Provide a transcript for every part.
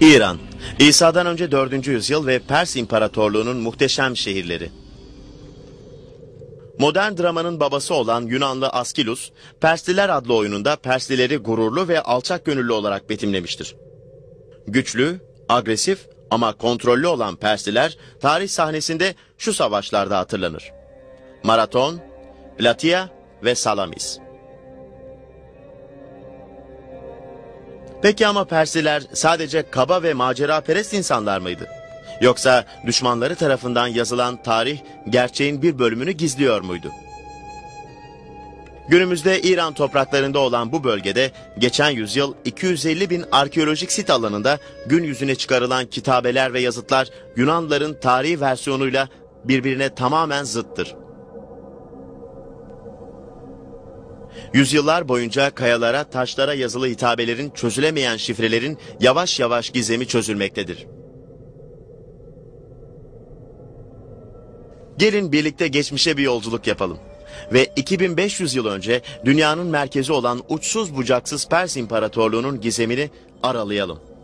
İran, İsa'dan önce 4. yüzyıl ve Pers İmparatorluğu'nun muhteşem şehirleri. Modern dramanın babası olan Yunanlı Askilus, Persliler adlı oyununda Perslileri gururlu ve alçak gönüllü olarak betimlemiştir. Güçlü, agresif ama kontrollü olan Persliler tarih sahnesinde şu savaşlarda hatırlanır. Maraton, Platia ve Salamis. Peki ama Persliler sadece kaba ve macera perest insanlar mıydı? Yoksa düşmanları tarafından yazılan tarih gerçeğin bir bölümünü gizliyor muydu? Günümüzde İran topraklarında olan bu bölgede geçen yüzyıl 250 bin arkeolojik sit alanında gün yüzüne çıkarılan kitabeler ve yazıtlar Yunanlıların tarihi versiyonuyla birbirine tamamen zıttır. Yüzyıllar boyunca kayalara, taşlara yazılı hitabelerin çözülemeyen şifrelerin yavaş yavaş gizemi çözülmektedir. Gelin birlikte geçmişe bir yolculuk yapalım. Ve 2500 yıl önce dünyanın merkezi olan uçsuz bucaksız Pers İmparatorluğu'nun gizemini aralayalım.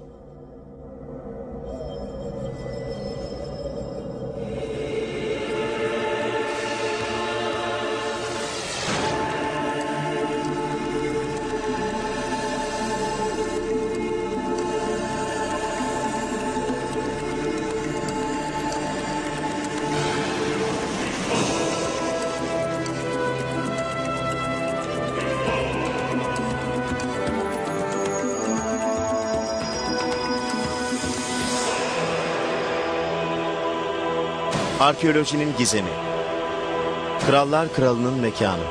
Arkeolojinin gizemi. Krallar Kralı'nın mekanı.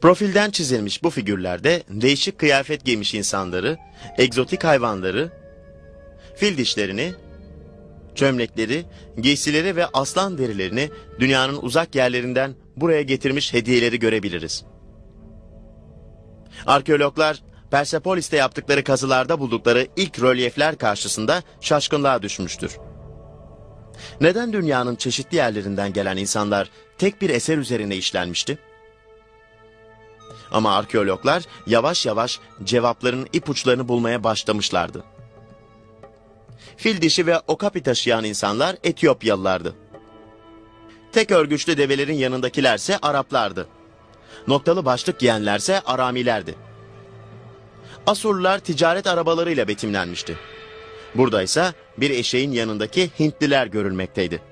Profilden çizilmiş bu figürlerde değişik kıyafet giymiş insanları, egzotik hayvanları, fil dişlerini, çömlekleri, giysileri ve aslan derilerini dünyanın uzak yerlerinden buraya getirmiş hediyeleri görebiliriz. Arkeologlar Persepolis'te yaptıkları kazılarda buldukları ilk rölyefler karşısında şaşkınlığa düşmüştür. Neden dünyanın çeşitli yerlerinden gelen insanlar tek bir eser üzerine işlenmişti? Ama arkeologlar yavaş yavaş cevapların ipuçlarını bulmaya başlamışlardı. Fil dişi ve okapi taşıyan insanlar Etiyopyalılardı. Tek örgüçlü develerin yanındakilerse Araplardı. Noktalı başlık giyenlerse Aramilerdi. Asurlular ticaret arabalarıyla betimlenmişti. Burada ise bir eşeğin yanındaki Hintliler görülmekteydi.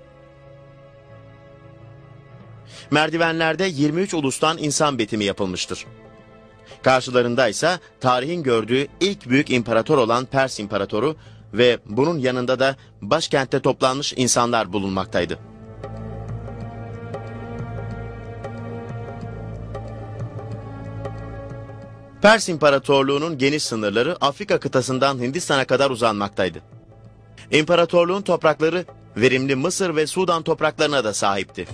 Merdivenlerde 23 ulustan insan betimi yapılmıştır. Karşılarında ise tarihin gördüğü ilk büyük imparator olan Pers İmparatoru ve bunun yanında da başkentte toplanmış insanlar bulunmaktaydı. Pers İmparatorluğu'nun geniş sınırları Afrika kıtasından Hindistan'a kadar uzanmaktaydı. İmparatorluğun toprakları verimli Mısır ve Sudan topraklarına da sahipti.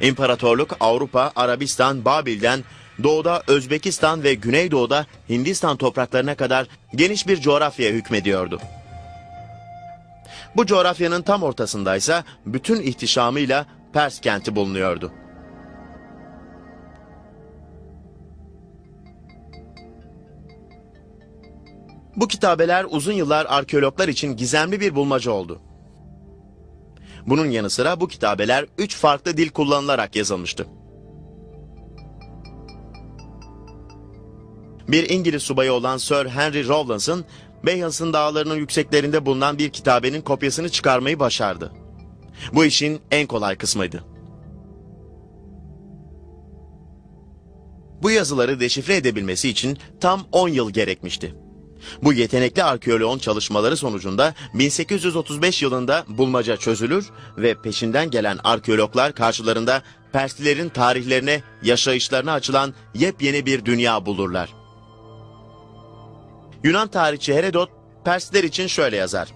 İmparatorluk Avrupa, Arabistan, Babil'den doğuda Özbekistan ve Güneydoğu'da Hindistan topraklarına kadar geniş bir coğrafyaya hükmediyordu. Bu coğrafyanın tam ortasındaysa bütün ihtişamıyla Pers kenti bulunuyordu. Bu kitabeler uzun yıllar arkeologlar için gizemli bir bulmaca oldu. Bunun yanı sıra bu kitabeler üç farklı dil kullanılarak yazılmıştı. Bir İngiliz subayı olan Sir Henry Rawlinson, Beyhas'ın dağlarının yükseklerinde bulunan bir kitabenin kopyasını çıkarmayı başardı. Bu işin en kolay kısmıydı. Bu yazıları deşifre edebilmesi için tam 10 yıl gerekmişti. Bu yetenekli arkeoloğun çalışmaları sonucunda 1835 yılında bulmaca çözülür ve peşinden gelen arkeologlar karşılarında Perslilerin tarihlerine, yaşayışlarına açılan yepyeni bir dünya bulurlar. Yunan tarihçi Herodot Persliler için şöyle yazar.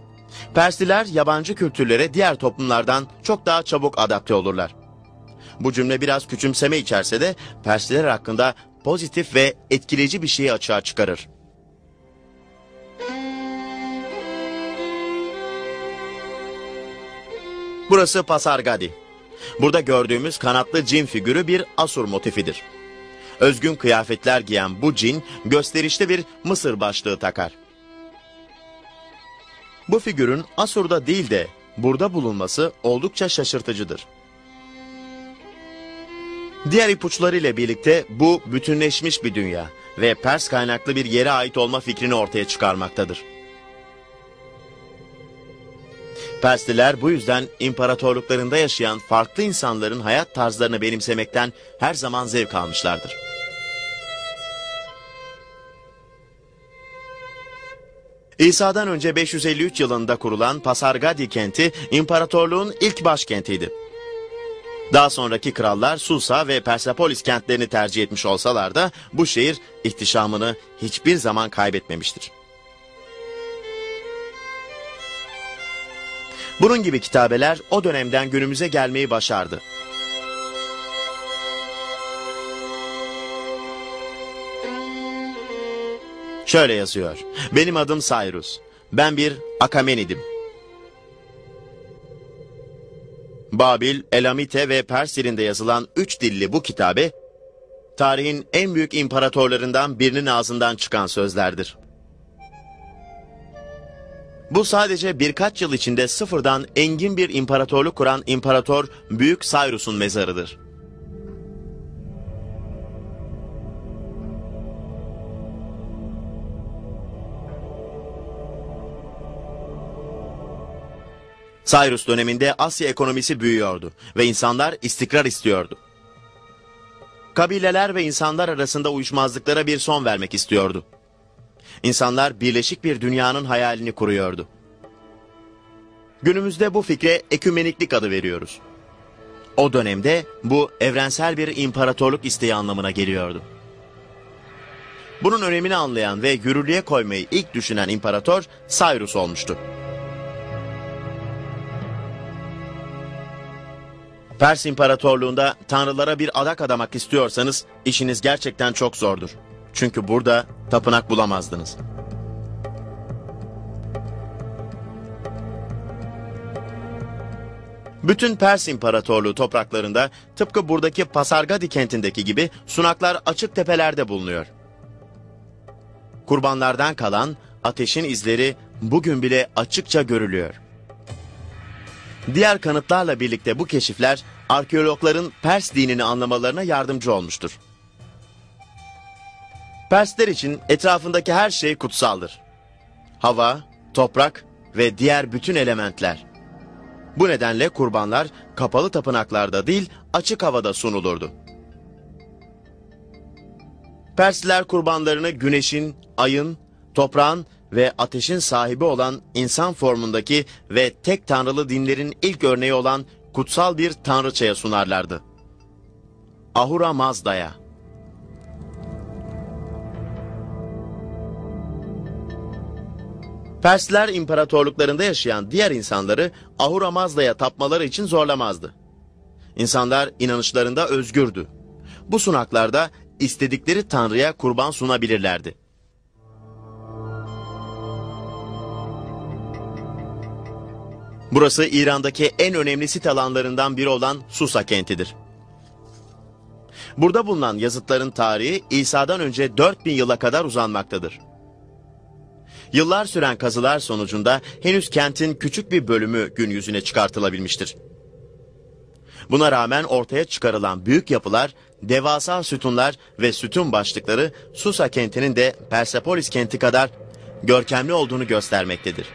Persliler yabancı kültürlere diğer toplumlardan çok daha çabuk adapte olurlar. Bu cümle biraz küçümseme içerse de Persliler hakkında pozitif ve etkileyici bir şeyi açığa çıkarır. Burası Pasargadi. Burada gördüğümüz kanatlı cin figürü bir Asur motifidir. Özgün kıyafetler giyen bu cin gösterişli bir Mısır başlığı takar. Bu figürün Asur'da değil de burada bulunması oldukça şaşırtıcıdır. Diğer ipuçları ile birlikte bu bütünleşmiş bir dünya ve Pers kaynaklı bir yere ait olma fikrini ortaya çıkarmaktadır. Persliler bu yüzden imparatorluklarında yaşayan farklı insanların hayat tarzlarını benimsemekten her zaman zevk almışlardır. İsa'dan önce 553 yılında kurulan Pasargadi kenti imparatorluğun ilk başkentiydi. Daha sonraki krallar Susa ve Persepolis kentlerini tercih etmiş olsalar da bu şehir ihtişamını hiçbir zaman kaybetmemiştir. Bunun gibi kitabeler o dönemden günümüze gelmeyi başardı. Şöyle yazıyor. Benim adım Cyrus. Ben bir Akamenidim. Babil, Elamite ve Pers yazılan üç dilli bu kitabe, tarihin en büyük imparatorlarından birinin ağzından çıkan sözlerdir. Bu sadece birkaç yıl içinde sıfırdan engin bir imparatorluk kuran imparator Büyük Cyrus'un mezarıdır. Cyrus döneminde Asya ekonomisi büyüyordu ve insanlar istikrar istiyordu. Kabileler ve insanlar arasında uyuşmazlıklara bir son vermek istiyordu. İnsanlar birleşik bir dünyanın hayalini kuruyordu. Günümüzde bu fikre ekümeniklik adı veriyoruz. O dönemde bu evrensel bir imparatorluk isteği anlamına geliyordu. Bunun önemini anlayan ve yürürlüğe koymayı ilk düşünen imparator Cyrus olmuştu. Pers İmparatorluğu'nda tanrılara bir adak adamak istiyorsanız işiniz gerçekten çok zordur. Çünkü burada tapınak bulamazdınız. Bütün Pers İmparatorluğu topraklarında tıpkı buradaki Pasargadi kentindeki gibi sunaklar açık tepelerde bulunuyor. Kurbanlardan kalan ateşin izleri bugün bile açıkça görülüyor. Diğer kanıtlarla birlikte bu keşifler arkeologların Pers dinini anlamalarına yardımcı olmuştur. Persler için etrafındaki her şey kutsaldır. Hava, toprak ve diğer bütün elementler. Bu nedenle kurbanlar kapalı tapınaklarda değil açık havada sunulurdu. Persler kurbanlarını güneşin, ayın, toprağın ve ateşin sahibi olan insan formundaki ve tek tanrılı dinlerin ilk örneği olan kutsal bir tanrıçaya sunarlardı. Ahura Mazda'ya. Persler imparatorluklarında yaşayan diğer insanları Ahura Mazda'ya tapmaları için zorlamazdı. İnsanlar inanışlarında özgürdü. Bu sunaklarda istedikleri tanrıya kurban sunabilirlerdi. Burası İran'daki en önemli sit alanlarından biri olan Susa kentidir. Burada bulunan yazıtların tarihi İsa'dan önce 4000 yıla kadar uzanmaktadır. Yıllar süren kazılar sonucunda henüz kentin küçük bir bölümü gün yüzüne çıkartılabilmiştir. Buna rağmen ortaya çıkarılan büyük yapılar, devasa sütunlar ve sütun başlıkları Susa kentinin de Persepolis kenti kadar görkemli olduğunu göstermektedir.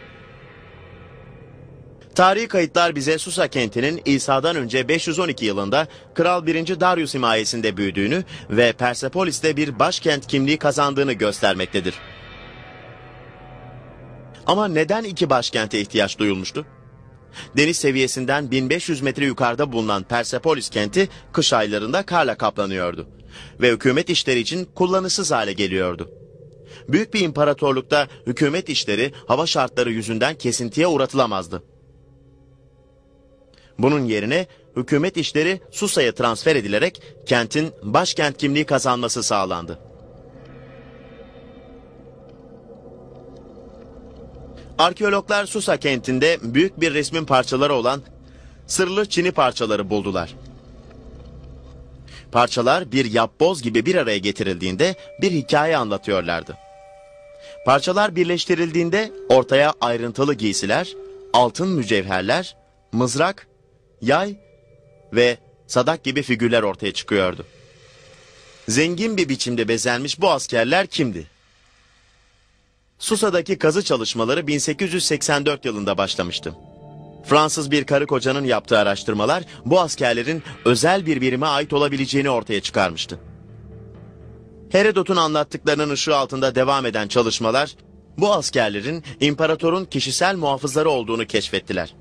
Tarihi kayıtlar bize Susa kentinin İsa'dan önce 512 yılında Kral 1. Darius himayesinde büyüdüğünü ve Persepolis'te bir başkent kimliği kazandığını göstermektedir. Ama neden iki başkente ihtiyaç duyulmuştu? Deniz seviyesinden 1500 metre yukarıda bulunan Persepolis kenti kış aylarında karla kaplanıyordu ve hükümet işleri için kullanışsız hale geliyordu. Büyük bir imparatorlukta hükümet işleri hava şartları yüzünden kesintiye uğratılamazdı. Bunun yerine hükümet işleri Susa'ya transfer edilerek kentin başkent kimliği kazanması sağlandı. Arkeologlar Susa kentinde büyük bir resmin parçaları olan sırlı çini parçaları buldular. Parçalar bir yapboz gibi bir araya getirildiğinde bir hikaye anlatıyorlardı. Parçalar birleştirildiğinde ortaya ayrıntılı giysiler, altın mücevherler, mızrak, yay ve sadak gibi figürler ortaya çıkıyordu. Zengin bir biçimde bezenmiş bu askerler kimdi? Susa'daki kazı çalışmaları 1884 yılında başlamıştı. Fransız bir karı kocanın yaptığı araştırmalar bu askerlerin özel bir birime ait olabileceğini ortaya çıkarmıştı. Herodot'un anlattıklarının ışığı altında devam eden çalışmalar bu askerlerin imparatorun kişisel muhafızları olduğunu keşfettiler.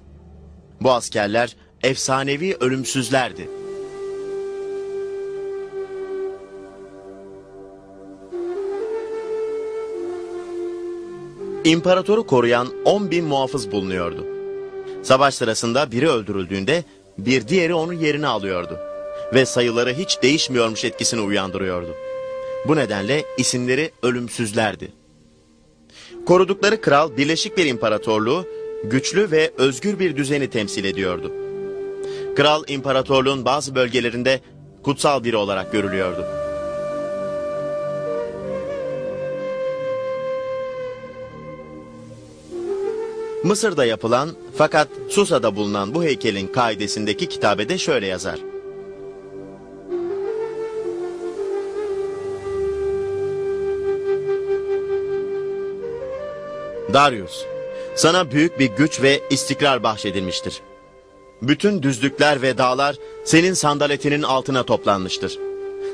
Bu askerler efsanevi ölümsüzlerdi. İmparatoru koruyan 10 bin muhafız bulunuyordu. Savaş sırasında biri öldürüldüğünde bir diğeri onun yerini alıyordu. Ve sayıları hiç değişmiyormuş etkisini uyandırıyordu. Bu nedenle isimleri ölümsüzlerdi. Korudukları kral birleşik bir imparatorluğu, güçlü ve özgür bir düzeni temsil ediyordu. Kral imparatorluğun bazı bölgelerinde kutsal biri olarak görülüyordu. Mısır'da yapılan fakat Susa'da bulunan bu heykelin kaidesindeki kitabede şöyle yazar. Darius, sana büyük bir güç ve istikrar bahşedilmiştir. Bütün düzlükler ve dağlar senin sandaletinin altına toplanmıştır.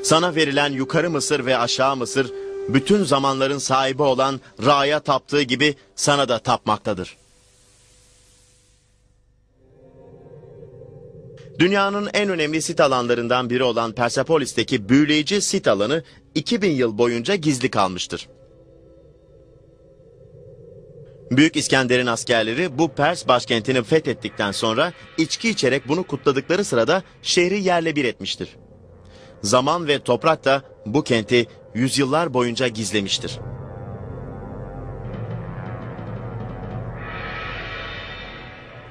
Sana verilen yukarı Mısır ve aşağı Mısır, bütün zamanların sahibi olan Ra'ya taptığı gibi sana da tapmaktadır. Dünyanın en önemli sit alanlarından biri olan Persepolis'teki büyüleyici sit alanı 2000 yıl boyunca gizli kalmıştır. Büyük İskender'in askerleri bu Pers başkentini fethettikten sonra içki içerek bunu kutladıkları sırada şehri yerle bir etmiştir. Zaman ve toprak da bu kenti yüzyıllar boyunca gizlemiştir.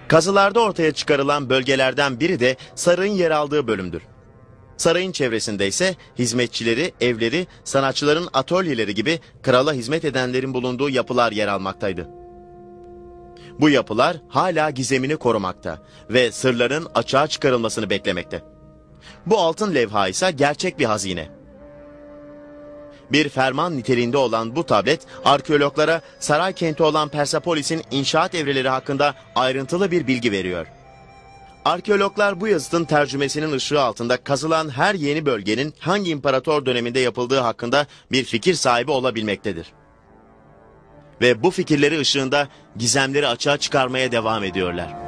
Kazılarda ortaya çıkarılan bölgelerden biri de sarayın yer aldığı bölümdür. Sarayın çevresinde ise hizmetçileri, evleri, sanatçıların atölyeleri gibi krala hizmet edenlerin bulunduğu yapılar yer almaktaydı. Bu yapılar hala gizemini korumakta ve sırların açığa çıkarılmasını beklemekte. Bu altın levha ise gerçek bir hazine. Bir ferman niteliğinde olan bu tablet arkeologlara saray kenti olan Persepolis'in inşaat evreleri hakkında ayrıntılı bir bilgi veriyor. Arkeologlar bu yazıtın tercümesinin ışığı altında kazılan her yeni bölgenin hangi imparator döneminde yapıldığı hakkında bir fikir sahibi olabilmektedir. Ve bu fikirleri ışığında gizemleri açığa çıkarmaya devam ediyorlar.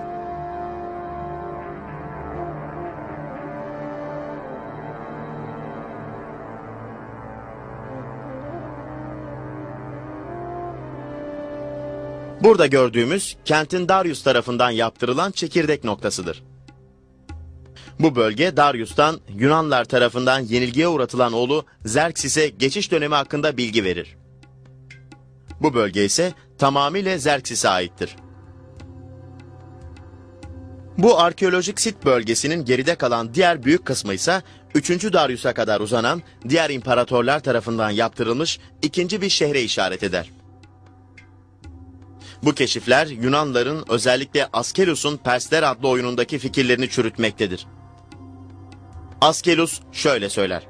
Burada gördüğümüz kentin Darius tarafından yaptırılan çekirdek noktasıdır. Bu bölge Darius'tan Yunanlar tarafından yenilgiye uğratılan oğlu Xerxes'e geçiş dönemi hakkında bilgi verir. Bu bölge ise tamamıyla Xerxes'e aittir. Bu arkeolojik sit bölgesinin geride kalan diğer büyük kısmı ise 3. Darius'a kadar uzanan diğer imparatorlar tarafından yaptırılmış ikinci bir şehre işaret eder. Bu keşifler Yunanların özellikle Askelus'un Persler adlı oyunundaki fikirlerini çürütmektedir. Askelus şöyle söyler.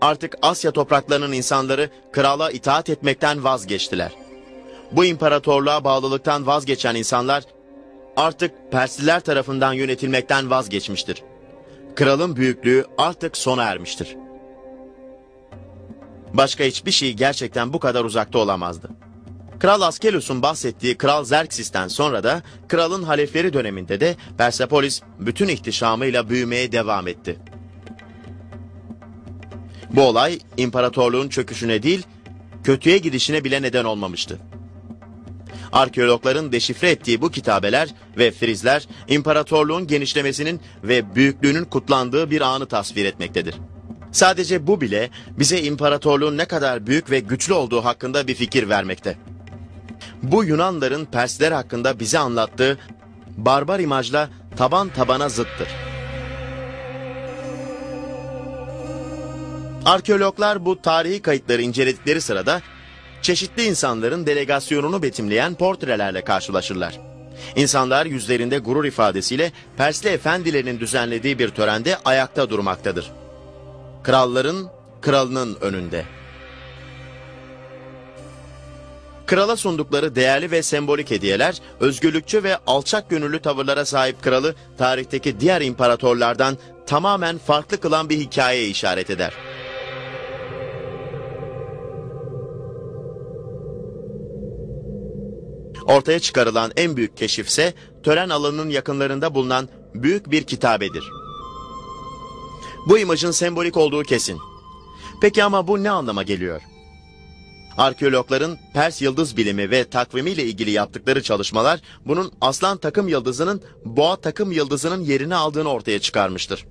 Artık Asya topraklarının insanları krala itaat etmekten vazgeçtiler. Bu imparatorluğa bağlılıktan vazgeçen insanlar artık Persliler tarafından yönetilmekten vazgeçmiştir. Kralın büyüklüğü artık sona ermiştir. Başka hiçbir şey gerçekten bu kadar uzakta olamazdı. Kral Askelus'un bahsettiği Kral Xerxes'ten sonra da kralın halefleri döneminde de Persepolis bütün ihtişamıyla büyümeye devam etti. Bu olay imparatorluğun çöküşüne değil, kötüye gidişine bile neden olmamıştı. Arkeologların deşifre ettiği bu kitabeler ve frizler imparatorluğun genişlemesinin ve büyüklüğünün kutlandığı bir anı tasvir etmektedir. Sadece bu bile bize imparatorluğun ne kadar büyük ve güçlü olduğu hakkında bir fikir vermekte. Bu Yunanların Persler hakkında bize anlattığı barbar imajla taban tabana zıttır. Arkeologlar bu tarihi kayıtları inceledikleri sırada çeşitli insanların delegasyonunu betimleyen portrelerle karşılaşırlar. İnsanlar yüzlerinde gurur ifadesiyle Persli efendilerinin düzenlediği bir törende ayakta durmaktadır. Kralların kralının önünde. Krala sundukları değerli ve sembolik hediyeler, özgürlükçü ve alçak gönüllü tavırlara sahip kralı tarihteki diğer imparatorlardan tamamen farklı kılan bir hikayeye işaret eder. Ortaya çıkarılan en büyük keşif ise tören alanının yakınlarında bulunan büyük bir kitabedir. Bu imajın sembolik olduğu kesin. Peki ama bu ne anlama geliyor? Arkeologların Pers yıldız bilimi ve takvimiyle ilgili yaptıkları çalışmalar bunun aslan takım yıldızının boğa takım yıldızının yerini aldığını ortaya çıkarmıştır.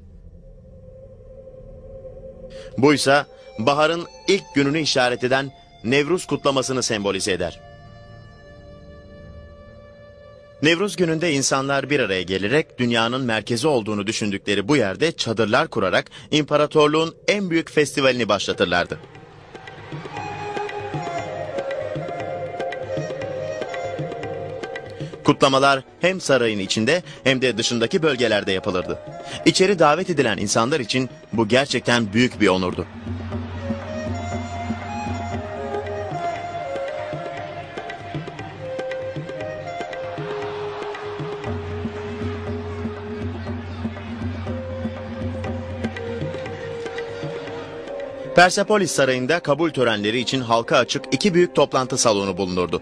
Bu ise baharın ilk gününü işaret eden Nevruz kutlamasını sembolize eder. Nevruz gününde insanlar bir araya gelerek dünyanın merkezi olduğunu düşündükleri bu yerde çadırlar kurarak imparatorluğun en büyük festivalini başlatırlardı. Kutlamalar hem sarayın içinde hem de dışındaki bölgelerde yapılırdı. İçeri davet edilen insanlar için bu gerçekten büyük bir onurdu. Persepolis Sarayı'nda kabul törenleri için halka açık iki büyük toplantı salonu bulunurdu.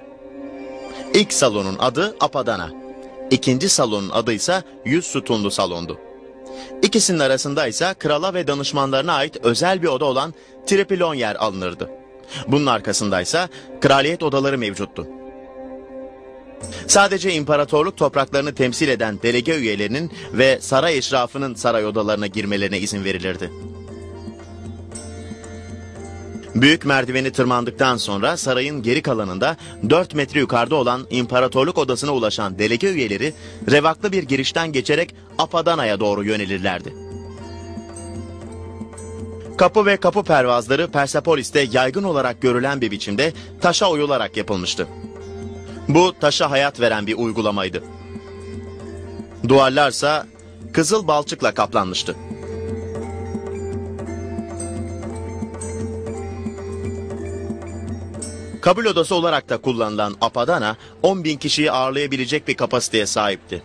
İlk salonun adı Apadana. İkinci salonun adı ise Yüz Sütunlu Salondu. İkisinin arasında ise krala ve danışmanlarına ait özel bir oda olan Tripilon yer alınırdı. Bunun arkasında ise kraliyet odaları mevcuttu. Sadece imparatorluk topraklarını temsil eden delege üyelerinin ve saray eşrafının saray odalarına girmelerine izin verilirdi. Büyük merdiveni tırmandıktan sonra sarayın geri kalanında 4 metre yukarıda olan imparatorluk odasına ulaşan delege üyeleri revaklı bir girişten geçerek Apadana'ya doğru yönelirlerdi. Kapı ve kapı pervazları Persepolis'te yaygın olarak görülen bir biçimde taşa oyularak yapılmıştı. Bu taşa hayat veren bir uygulamaydı. Duvarlarsa kızıl balçıkla kaplanmıştı. Kabul odası olarak da kullanılan Apadana 10 bin kişiyi ağırlayabilecek bir kapasiteye sahipti.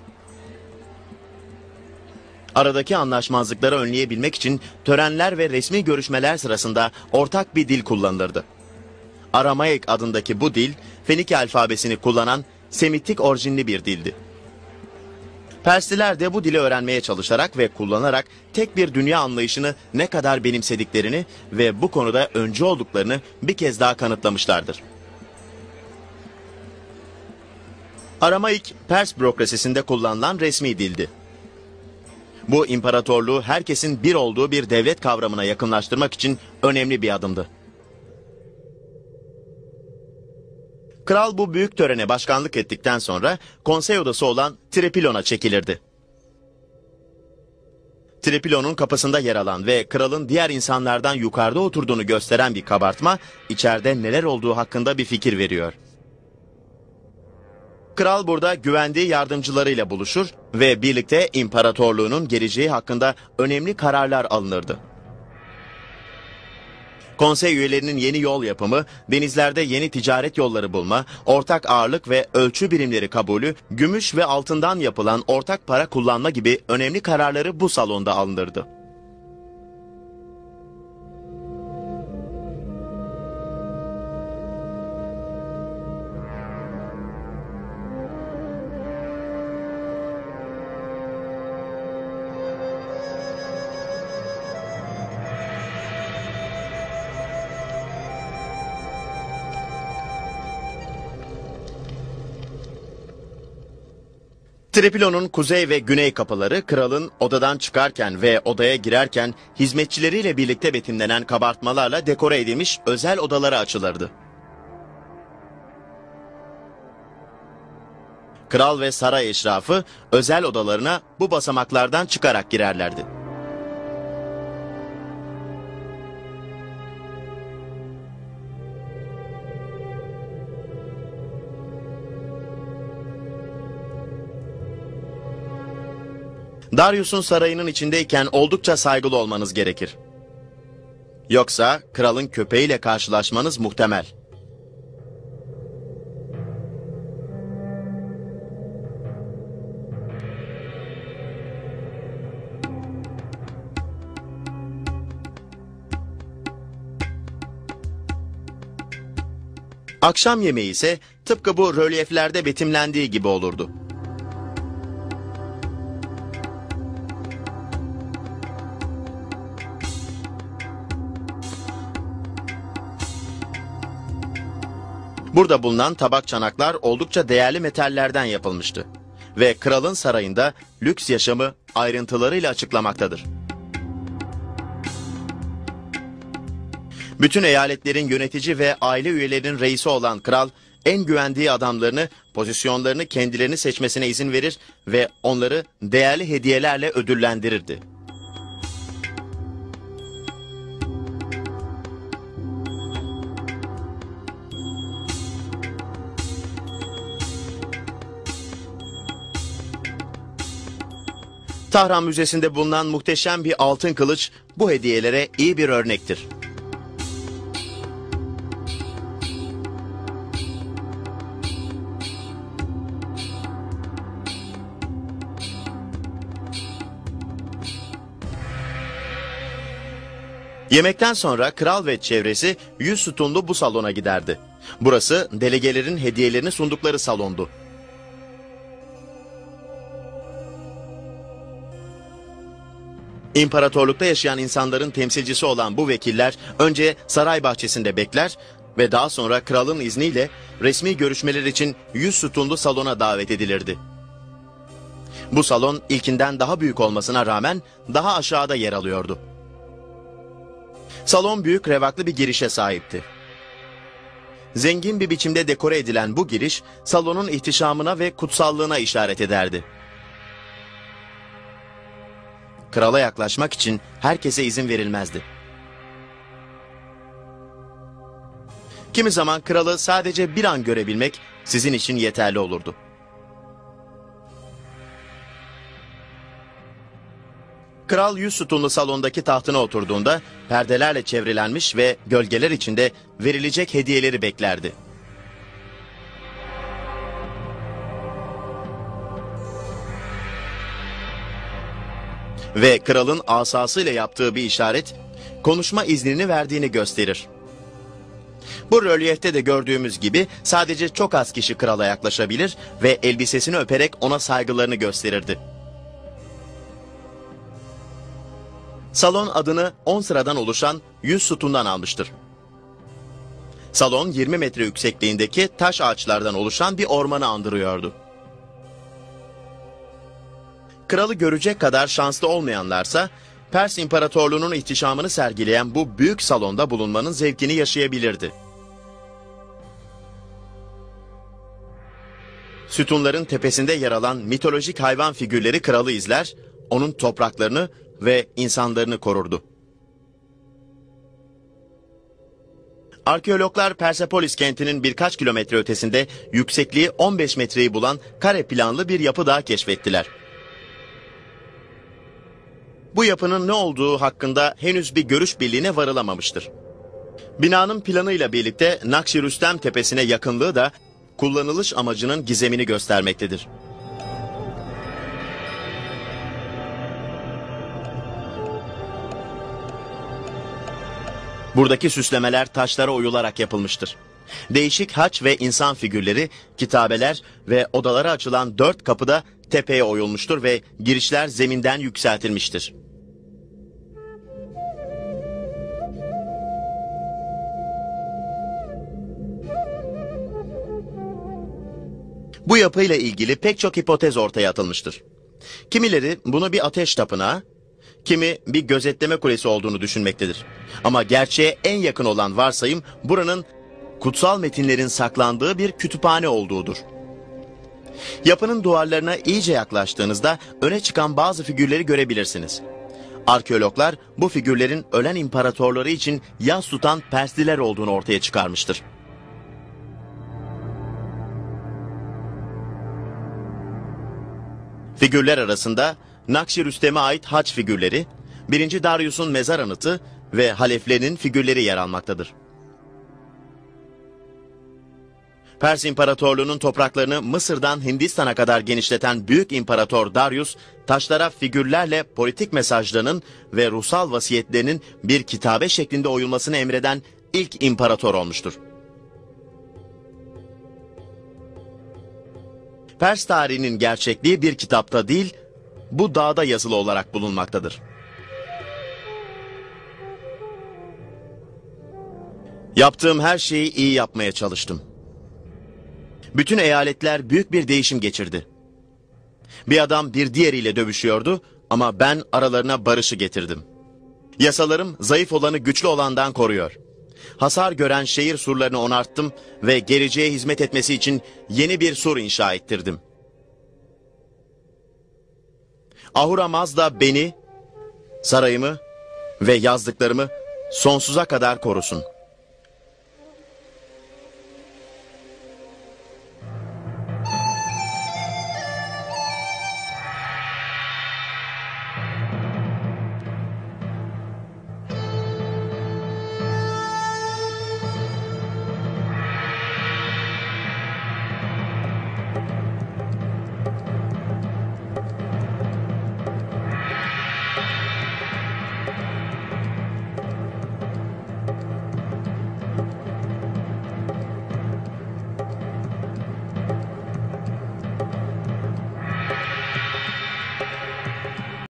Aradaki anlaşmazlıkları önleyebilmek için törenler ve resmi görüşmeler sırasında ortak bir dil kullanılırdı. Aramaik adındaki bu dil, Fenike alfabesini kullanan Semitik orijinli bir dildi. Persliler de bu dili öğrenmeye çalışarak ve kullanarak tek bir dünya anlayışını ne kadar benimsediklerini ve bu konuda öncü olduklarını bir kez daha kanıtlamışlardır. Aramaik, Pers bürokrasisinde kullanılan resmi dildi. Bu imparatorluğu herkesin bir olduğu bir devlet kavramına yakınlaştırmak için önemli bir adımdı. Kral bu büyük törene başkanlık ettikten sonra konsey odası olan Tripilon'a çekilirdi. Tripilon'un kapısında yer alan ve kralın diğer insanlardan yukarıda oturduğunu gösteren bir kabartma içeride neler olduğu hakkında bir fikir veriyor. Kral burada güvendiği yardımcılarıyla buluşur ve birlikte imparatorluğunun geleceği hakkında önemli kararlar alınırdı. Konsey üyelerinin yeni yol yapımı, denizlerde yeni ticaret yolları bulma, ortak ağırlık ve ölçü birimleri kabulü, gümüş ve altından yapılan ortak para kullanma gibi önemli kararları bu salonda alınırdı. Tripilon'un kuzey ve güney kapıları kralın odadan çıkarken ve odaya girerken hizmetçileriyle birlikte betimlenen kabartmalarla dekore edilmiş özel odalara açılırdı. Kral ve saray eşrafı özel odalarına bu basamaklardan çıkarak girerlerdi. Darius'un sarayının içindeyken oldukça saygılı olmanız gerekir. Yoksa kralın köpeğiyle karşılaşmanız muhtemel. Akşam yemeği ise tıpkı bu rölyeflerde betimlendiği gibi olurdu. Burada bulunan tabak çanaklar oldukça değerli metallerden yapılmıştı ve kralın sarayında lüks yaşamı ayrıntılarıyla açıklamaktadır. Bütün eyaletlerin yönetici ve aile üyelerinin reisi olan kral, en güvendiği adamlarını, pozisyonlarını kendilerini seçmesine izin verir ve onları değerli hediyelerle ödüllendirirdi. Tahran Müzesi'nde bulunan muhteşem bir altın kılıç bu hediyelere iyi bir örnektir. Yemekten sonra kral ve çevresi yüz sütunlu bu salona giderdi. Burası delegelerin hediyelerini sundukları salondu. İmparatorlukta yaşayan insanların temsilcisi olan bu vekiller önce saray bahçesinde bekler ve daha sonra kralın izniyle resmi görüşmeler için yüz sütunlu salona davet edilirdi. Bu salon ilkinden daha büyük olmasına rağmen daha aşağıda yer alıyordu. Salon büyük revaklı bir girişe sahipti. Zengin bir biçimde dekore edilen bu giriş salonun ihtişamına ve kutsallığına işaret ederdi. Krala yaklaşmak için herkese izin verilmezdi. Kimi zaman kralı sadece bir an görebilmek sizin için yeterli olurdu. Kral yüz sütunlu salondaki tahtına oturduğunda perdelerle çevrilenmiş ve gölgeler içinde verilecek hediyeleri beklerdi. Ve kralın asasıyla yaptığı bir işaret konuşma iznini verdiğini gösterir. Bu rölyefte de gördüğümüz gibi sadece çok az kişi krala yaklaşabilir ve elbisesini öperek ona saygılarını gösterirdi. Salon adını 10 sıradan oluşan 100 sütundan almıştır. Salon 20 metre yüksekliğindeki taş ağaçlardan oluşan bir ormanı andırıyordu. Kralı görecek kadar şanslı olmayanlarsa Pers İmparatorluğu'nun ihtişamını sergileyen bu büyük salonda bulunmanın zevkini yaşayabilirdi. Sütunların tepesinde yer alan mitolojik hayvan figürleri kralı izler, onun topraklarını ve insanlarını korurdu. Arkeologlar Persepolis kentinin birkaç kilometre ötesinde yüksekliği 15 metreyi bulan kare planlı bir yapı daha keşfettiler. Bu yapının ne olduğu hakkında henüz bir görüş birliğine varılamamıştır. Binanın planıyla birlikte Nakşi Rüstem Tepesi'ne yakınlığı da kullanılış amacının gizemini göstermektedir. Buradaki süslemeler taşlara oyularak yapılmıştır. Değişik haç ve insan figürleri, kitabeler ve odalara açılan dört kapıda tepeye oyulmuştur ve girişler zeminden yükseltilmiştir. Bu yapıyla ilgili pek çok hipotez ortaya atılmıştır. Kimileri bunu bir ateş tapınağı, kimi bir gözetleme kulesi olduğunu düşünmektedir. Ama gerçeğe en yakın olan varsayım buranın kutsal metinlerin saklandığı bir kütüphane olduğudur. Yapının duvarlarına iyice yaklaştığınızda öne çıkan bazı figürleri görebilirsiniz. Arkeologlar bu figürlerin ölen imparatorları için yas tutan Persliler olduğunu ortaya çıkarmıştır. Figürler arasında Nakşi Rüstem'e ait haç figürleri, 1. Darius'un mezar anıtı ve haleflerinin figürleri yer almaktadır. Pers İmparatorluğu'nun topraklarını Mısır'dan Hindistan'a kadar genişleten Büyük İmparator Darius, taşlara figürlerle politik mesajlarının ve ruhsal vasiyetlerinin bir kitabe şeklinde oyulmasını emreden ilk imparator olmuştur. Pers tarihinin gerçekliği bir kitapta değil, bu dağda yazılı olarak bulunmaktadır. Yaptığım her şeyi iyi yapmaya çalıştım. Bütün eyaletler büyük bir değişim geçirdi. Bir adam bir diğeriyle dövüşüyordu ama ben aralarına barışı getirdim. Yasalarım zayıf olanı güçlü olandan koruyor. Hasar gören şehir surlarını onarttım ve geleceğe hizmet etmesi için yeni bir sur inşa ettirdim. Ahura Mazda beni, sarayımı ve yazdıklarımı sonsuza kadar korusun.''